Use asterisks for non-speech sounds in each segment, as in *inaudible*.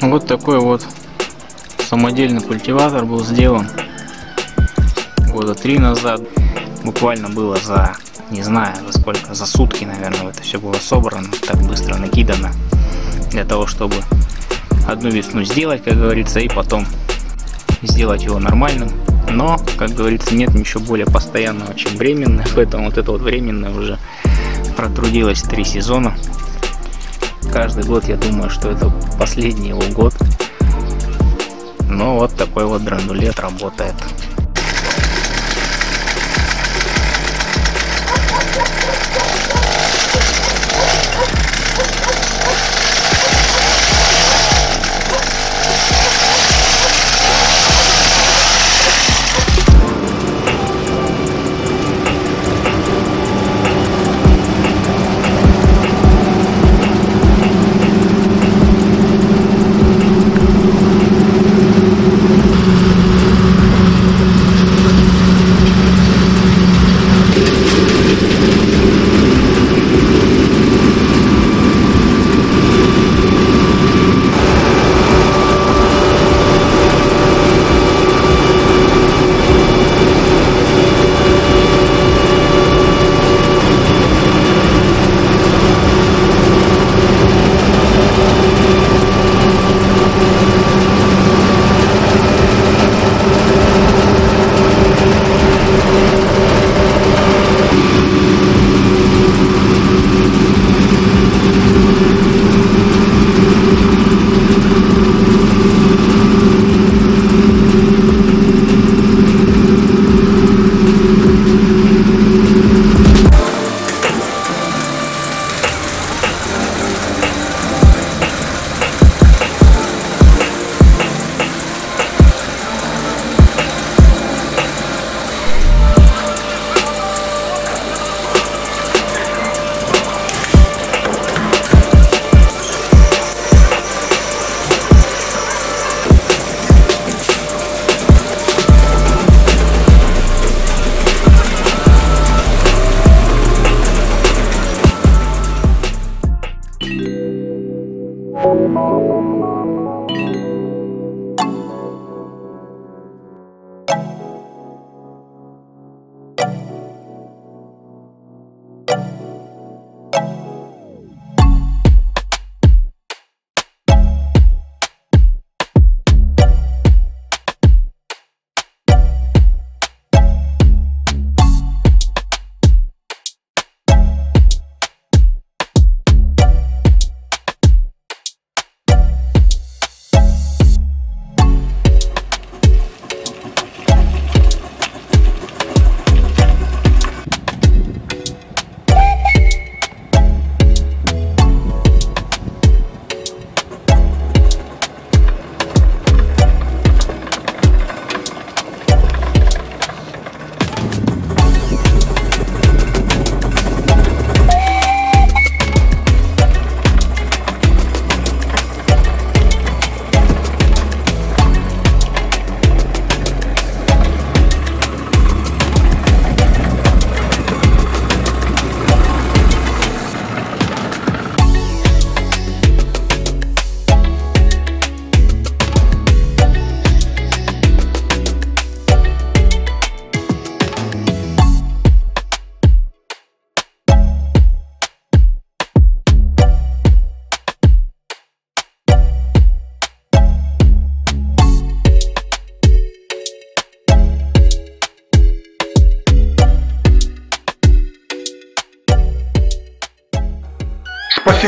Вот такой вот самодельный культиватор был сделан года три назад. Буквально было за, не знаю, за сколько, за сутки, наверное, это все было собрано, так быстро накидано. Для того, чтобы одну весну сделать, как говорится, и потом сделать его нормальным. Но, как говорится, нет ничего более постоянного, чем временное. *laughs* Поэтому вот это вот временное уже протрудилось три сезона каждый год я думаю, что это последний его год. Но вот такой вот драндулет работает.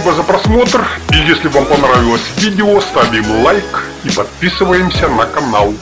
Спасибо за просмотр. И если вам понравилось видео, ставим лайк и подписываемся на канал.